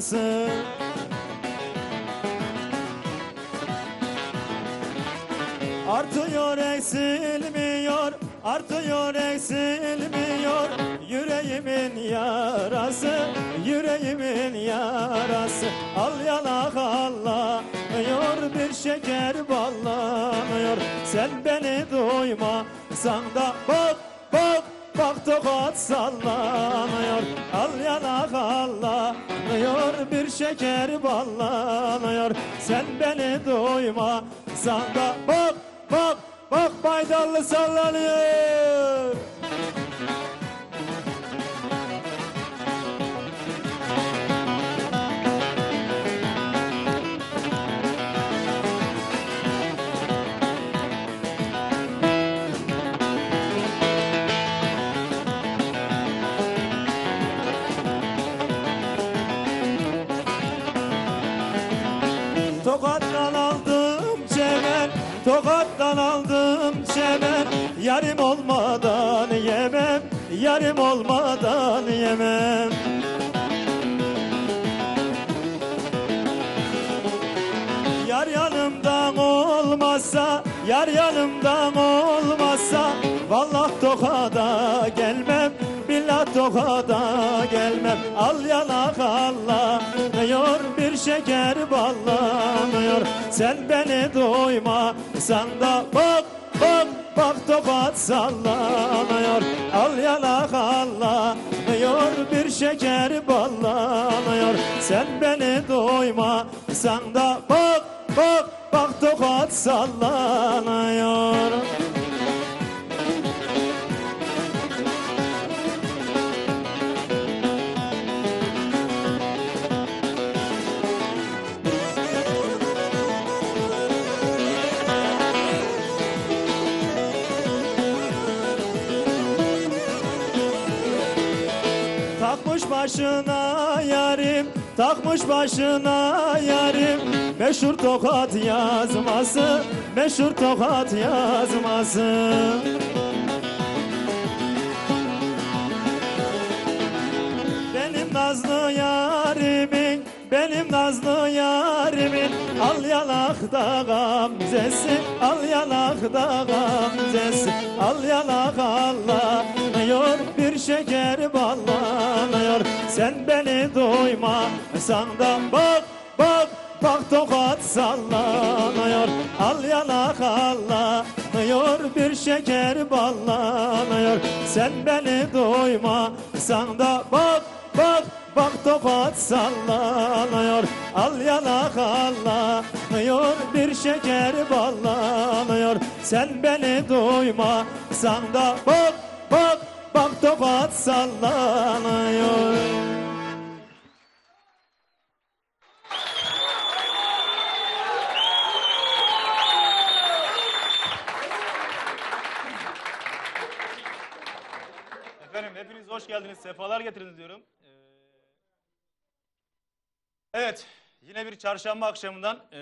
sırası Artıyor eksilmiyor, artıyor eksilmiyor. Yüreğimin yarası, yüreğimin yarası. Al yanak allanıyor, bir şeker ballanıyor Sen beni duymasan da bak, bak tokat sallanıyor Al yanak allanıyor, bir şeker ballanıyor. Sen beni duymasan da bak, bak, bak baydallı sallanıyor Tokattan aldım çemen Yarim olmadan yemem Yarim olmadan yemem. Yar yanımdan olmazsa Yar yanımdan olmazsa Vallahi tokada gelmem Billah tokada gelmem. Al yanak allanıyor Bir şeker ballanıyor. Sen beni doymasan da Bak bak bak tokat sallanıyor. Al yanak allanıyor Bir şeker ballanıyor. Sen beni doymasan da Bak bak bak tokat sallanıyor başına yarim, takmış başına yarim. Meşhur tokat yazması, meşhur tokat yazması. Benim nazlı yarimin, benim nazlı yarimin. Al yanakta gamzesi, al yanakta gamzesi. Al yanak allanıyor, bir şeker ballanıyor Sen beni doymasan da bak, bak Bak tokat sallanıyor. Al yanak allanıyor Bir şeker ballanıyor. Sen beni doymasan da Bak bak bak tokat sallanıyor. Al yanak allanıyor Bir şeker ballanıyor. Sen beni doymasan da Bak bak bak tokat sallanıyor sefalar getirdiniz diyorum. Ee, Evet, yine bir çarşamba akşamından e,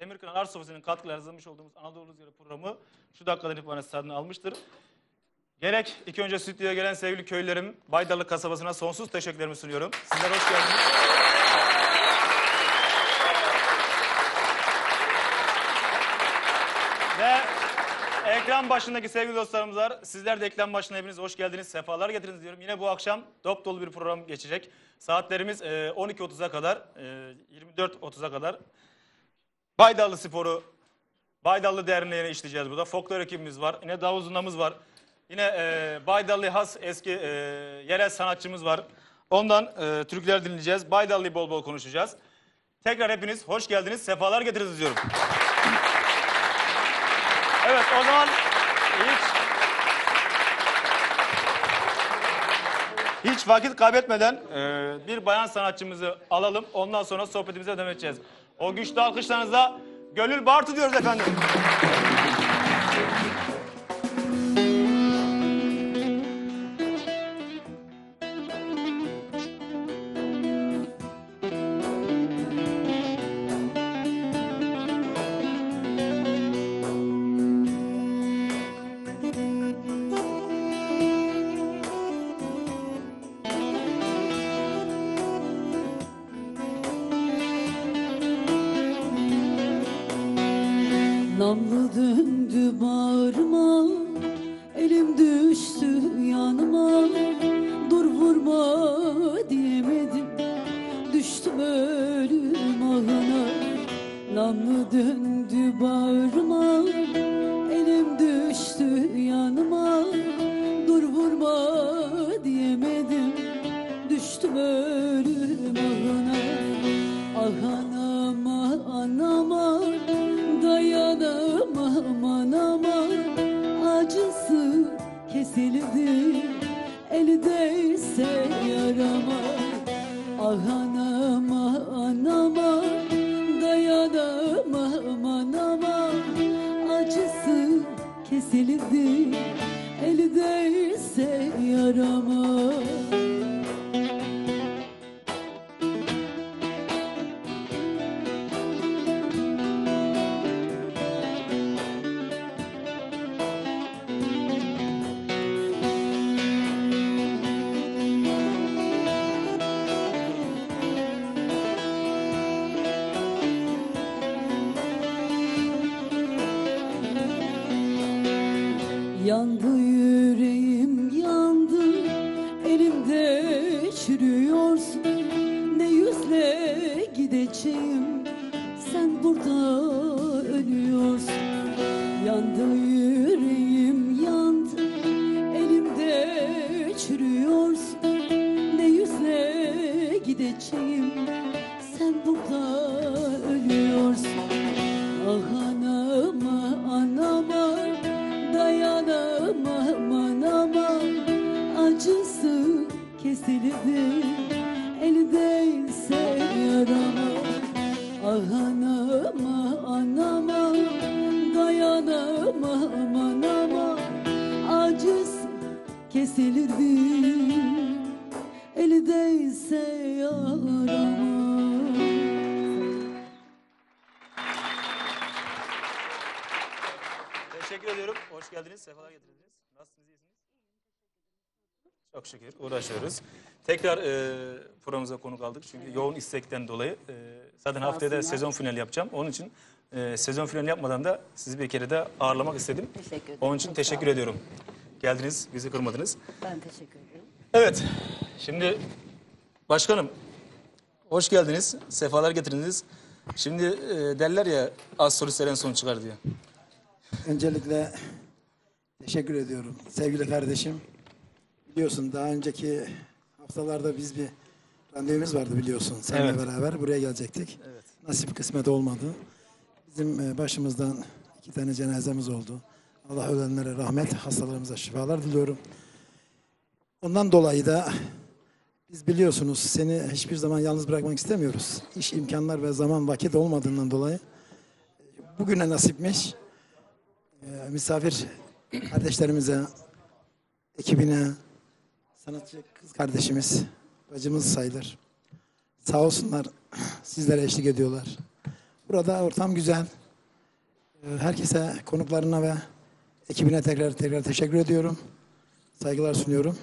Demirkıran Art Sofrası'nın katkılarıyla hazırlamış olduğumuz Anadolu Rüzgarı programı şu dakikadan itibaren stadını almıştır. Gerek ilk önce stüdyoya gelen sevgili köylülerim, Baydarlı kasabasına sonsuz teşekkürlerimi sunuyorum. Sizler hoş geldiniz. Ve ekran başındaki sevgili dostlarımız var. Sizler de ekran başına hepiniz hoş geldiniz. Sefalar getirdiniz diyorum. Yine bu akşam dop dolu bir program geçecek. Saatlerimiz e, 12.30'a kadar, e, 24.30'a kadar Baydallı Sporu, Baydallı Derneği'ne işleyeceğiz burada. Folklor ekibimiz var. Yine davul zurnamız var. Yine e, Baydallı has eski e, yerel sanatçımız var. Ondan e, türküler dinleyeceğiz. Baydallı'yı bol bol konuşacağız. Tekrar hepiniz hoş geldiniz. Sefalar getirdiniz diyorum. Evet o zaman hiç hiç vakit kaybetmeden e, bir bayan sanatçımızı alalım. Ondan sonra sohbetimize devam edeceğiz. O güçlü alkışlarınızla Gönül Bartu diyoruz efendim. Namlı döndü bağırma Elim düştü yanıma. Dur vurma diyemedim Düştüm ölüm ağına. Namlı döndü bağırma Elim düştü yanıma. Dur vurma diyemedim Düştüm ölüm ağına. Ahana çürüyorsun Ne yüzle gideceğim? Sen burada ölüyorsun. Yandı yüreğim yandı. Elimde çürüyorsun. Ne yüzle gideceğim kesildi eldeyse yarama Ah anama anama dayanamam anama Acısı kesildi eldeyse yarama Teşekkür ediyorum. Hoş geldiniz. Sefalar getirdiniz. Çok şükür. Uğraşıyoruz. Tekrar e, programımıza konuk aldık. Çünkü yoğun istekten dolayı e, zaten haftaya da sezon finali yapacağım. Onun için e, sezon finali yapmadan da sizi bir kere de ağırlamak istedim. Teşekkür ederim. Onun için Çok teşekkür sağ olun. ediyorum. Geldiniz, bizi kırmadınız. Ben teşekkür ederim. Evet, şimdi başkanım hoş geldiniz, sefalar getirdiniz. Şimdi e, derler ya az solistler en son çıkar diye. Öncelikle teşekkür ediyorum sevgili kardeşim. Biliyorsun daha önceki haftalarda biz bir randevumuz vardı biliyorsun. Seninle Evet. beraber buraya gelecektik. Nasip kısmet olmadı. Bizim e, başımızdan iki tane cenazemiz oldu. Allah ölenlere rahmet, hastalarımıza şifalar diliyorum. Ondan dolayı da biz biliyorsunuz seni hiçbir zaman yalnız bırakmak istemiyoruz. İş imkanlar ve zaman vakit olmadığından dolayı e, bugüne nasipmiş. Ee, misafir kardeşlerimize, ekibine, sanatçı kız kardeşimiz, bacımız sayılır. Sağ olsunlar sizlere eşlik ediyorlar. Burada ortam güzel. Ee, Herkese, konuklarına ve ekibine tekrar tekrar teşekkür ediyorum. Saygılar sunuyorum.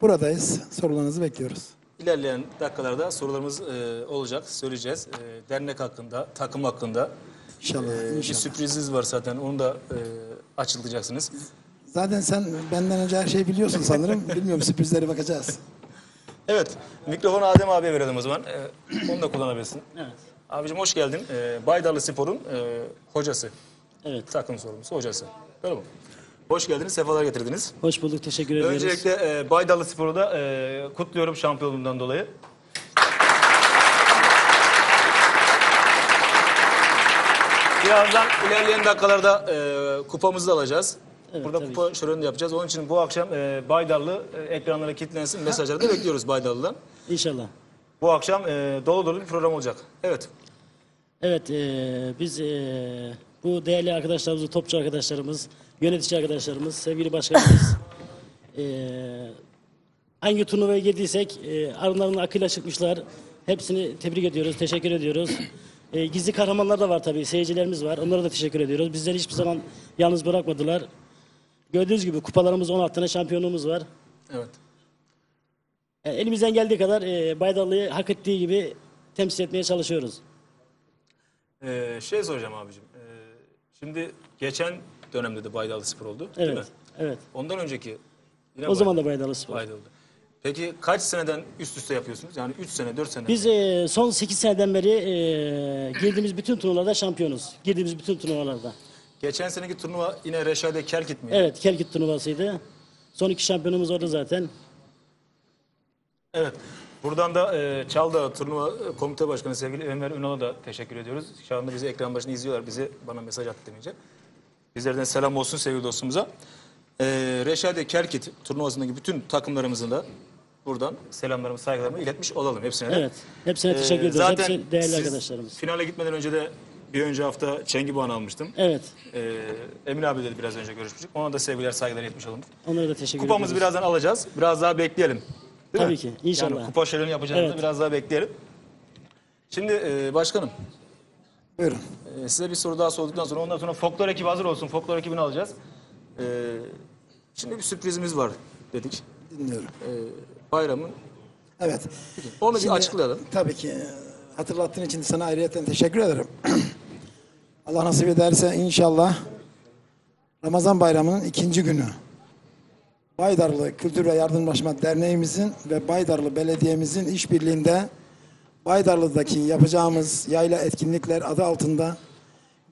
Buradayız. Sorularınızı bekliyoruz. İlerleyen dakikalarda sorularımız e, olacak, söyleyeceğiz. E, dernek hakkında, takım hakkında. İnşallah. E, bir inşallah. sürpriziniz var zaten, onu da e, açıklayacaksınız. Zaten sen benden önce her şeyi biliyorsun sanırım. Bilmiyorum sürprizlere bakacağız. Evet, mikrofonu Adem abiye verelim o zaman. E, onu da kullanabilirsin. Evet. Abicim hoş geldin. E, Baydarlı Spor'un e, hocası. Evet. Takım sorumlusu, hocası. Öyle mi? Hoş geldiniz, sefalar getirdiniz. Hoş bulduk. Teşekkür ediyoruz. Öncelikle e, Baydarlı Spor'u da e, kutluyorum şampiyonluğundan dolayı. Birazdan ilerleyen dakikalarda e, kupamızı da alacağız. Evet, Burada kupa şöleni de yapacağız. Onun için bu akşam e, Baydarlı e, ekranlara kilitlensin. Mesajları da bekliyoruz Baydarlı'dan. İnşallah. Bu akşam e, dolu dolu bir program olacak. Evet. Evet, eee, biz eee, bu değerli arkadaşlarımız, topçu arkadaşlarımız, yönetici arkadaşlarımız, sevgili başkanımız, eee, hangi turnuvaya girdiysek eee aralarında akıyla çıkmışlar. Hepsini tebrik ediyoruz, teşekkür ediyoruz. Eee, gizli kahramanlar da var tabii, seyircilerimiz var. Onlara da teşekkür ediyoruz. Bizleri hiçbir zaman yalnız bırakmadılar. Gördüğünüz gibi kupalarımız 16 tane şampiyonluğumuz var. Evet. E, elimizden geldiği kadar eee Baydallı'yı hak ettiği gibi temsil etmeye çalışıyoruz. E, şey soracağım abicim. E, şimdi geçen dönemde de Baydarlı Spor oldu. Değil mi? Evet, evet. Ondan önceki yine O zaman da Baydalı Spor. Baydarlı. Peki kaç seneden üst üste yapıyorsunuz? Yani 3 sene, 4 sene. Biz e, son 8 seneden beri e, girdiğimiz bütün turnuvalarda şampiyonuz. Girdiğimiz bütün turnuvalarda. Geçen seneki turnuva yine Reşade Kelkit miydi? Evet, Kelkit turnuvasıydı. Son iki şampiyonumuz orada zaten. Evet. Buradan da e, Çalda Turnuva e, Komite Başkanı sevgili Ömer Ünal'a da teşekkür ediyoruz. Şu anda bizi ekran başında izliyorlar. Bizi bana mesaj attı demeyince. Bizlerden selam olsun sevgili dostumuza. E, Reşade Kerkit turnuvasındaki bütün takımlarımızın da buradan selamlarımı, saygılarımı iletmiş olalım hepsine de. Evet. Hepsine E, teşekkür ediyoruz. zaten Hepsi değerli siz arkadaşlarımız. Finale gitmeden önce de bir önce hafta Çengi Boğan almıştım. Evet. E, Emin abi de biraz önce görüşmüştük. Ona da sevgiler, saygılar iletmiş olalım. Onlara da teşekkür Kupamızı ediyoruz. birazdan alacağız. Biraz daha bekleyelim. Değil Tabii mi? ki, inşallah. Yani kupa şöleni yapacağımızda Evet. biraz daha bekleyelim. Şimdi e, başkanım Buyurun. e, size bir soru daha sorduktan sonra ondan sonra folklor ekibi hazır olsun. Folklor ekibini alacağız. E, şimdi bir sürprizimiz var dedik. Dinliyorum. E, bayramın. Evet. Onu Şimdi, bir açıklayalım. Tabii ki. e, Hatırlattığın için sana ayrıyeten teşekkür ederim. Allah nasip ederse inşallah Ramazan bayramının ikinci günü Baydarlı Kültür ve Yardımlaşma Derneğimizin ve Baydarlı Belediye'mizin işbirliğinde Baydarlı'daki yapacağımız yayla etkinlikler adı altında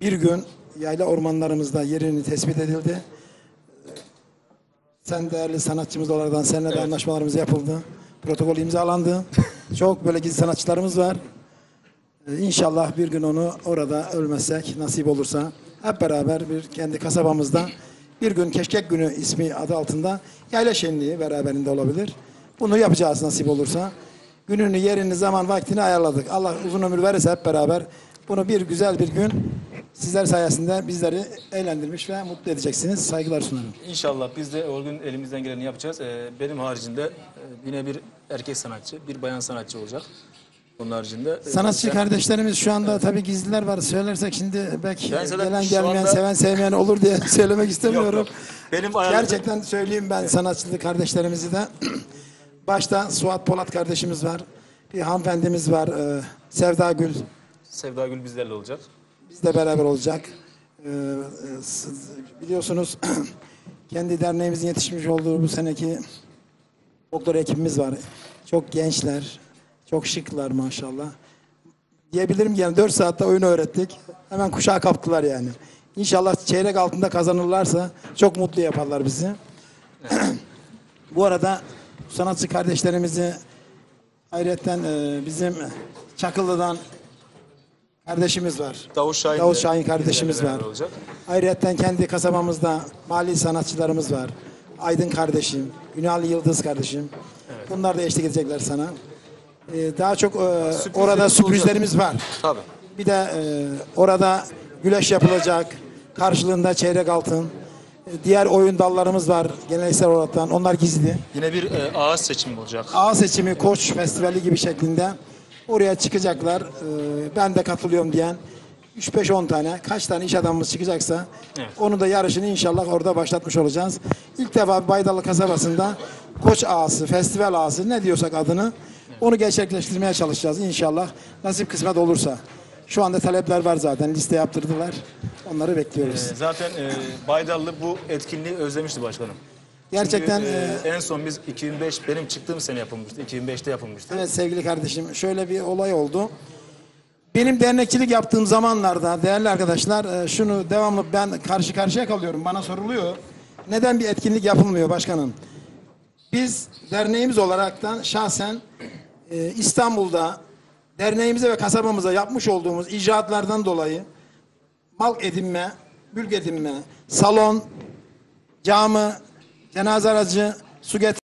bir gün yayla ormanlarımızda yerini tespit edildi. Sen değerli sanatçımız olarak seninle de anlaşmalarımız yapıldı. Protokol imzalandı. Çok böyle gizli sanatçılarımız var. Ee, İnşallah bir gün onu orada ölmezsek nasip olursa hep beraber bir kendi kasabamızda bir gün Keşkek Günü ismi adı altında yayla şenliği beraberinde olabilir. Bunu yapacağız nasip olursa. Gününü, yerini, zaman, vaktini ayarladık. Allah uzun ömür verirse hep beraber bunu bir güzel bir gün sizler sayesinde bizleri eğlendirmiş ve mutlu edeceksiniz. Saygılar sunarım. İnşallah biz de o gün elimizden geleni yapacağız. E, benim haricinde e, yine bir erkek sanatçı, bir bayan sanatçı olacak. Onun haricinde. e, Sanatçı ben- kardeşlerimiz şu anda tabii gizliler var. Söylersek şimdi belki Ben zaten gelen şu gelmeyen, anda- seven sevmeyen olur diye söylemek istemiyorum. Yok, yok. Benim ayarladığım- Gerçekten söyleyeyim ben sanatçı kardeşlerimizi de. Başta Suat Polat kardeşimiz var. Bir hanımefendimiz var. e, Sevda Gül. Sevda Gül bizlerle olacak. Bizle beraber olacak. E, e, biliyorsunuz kendi derneğimizin yetişmiş olduğu bu seneki doktor ekibimiz var. Çok gençler. Çok şıklar maşallah. Diyebilirim yani 4 saatte oyun öğrettik. Hemen kuşağı kaptılar yani. İnşallah çeyrek altında kazanırlarsa çok mutlu yaparlar bizi. Bu arada sanatçı kardeşlerimizi ayrıca bizim Çakıllı'dan kardeşimiz var. Davut Şahin, Davut Şahin kardeşimiz var. Olacak. Ayrıca kendi kasabamızda mali sanatçılarımız var. Aydın kardeşim, Ünal Yıldız kardeşim. Bunlar da eşlik edecekler sana. Ee, daha çok e, orada sürprizlerimiz var. Tabii. Bir de e, orada güleş yapılacak. Karşılığında çeyrek altın. E, Diğer oyun dallarımız var geleneksel olaraktan. Onlar gizli. Yine bir e, ağız seçimi olacak. A seçimi, koç festivali gibi şeklinde oraya çıkacaklar. Ee, ben de katılıyorum diyen 3-5-10 tane kaç tane iş adamımız çıkacaksa Evet. onu da yarışını inşallah orada başlatmış olacağız. İlk defa Baydalı kasabasında koç ağası, festival ağası ne diyorsak adını onu gerçekleştirmeye çalışacağız inşallah. Nasip kısmet olursa. Şu anda talepler var zaten liste yaptırdılar. Onları bekliyoruz. E, zaten e, Baydarlı bu etkinliği özlemişti başkanım. Gerçekten Çünkü, e, e, en son biz 2005 benim çıktığım sene yapılmıştı. 2005'te yapılmıştı. Evet sevgili kardeşim şöyle bir olay oldu. Benim dernekçilik yaptığım zamanlarda değerli arkadaşlar e, şunu devamlı ben karşı karşıya kalıyorum. Bana soruluyor. Neden bir etkinlik yapılmıyor başkanım? Biz derneğimiz olaraktan şahsen e, İstanbul'da derneğimize ve kasabamıza yapmış olduğumuz icraatlardan dolayı mal edinme, mülk edinme, salon, cami, cenaze aracı, su getirme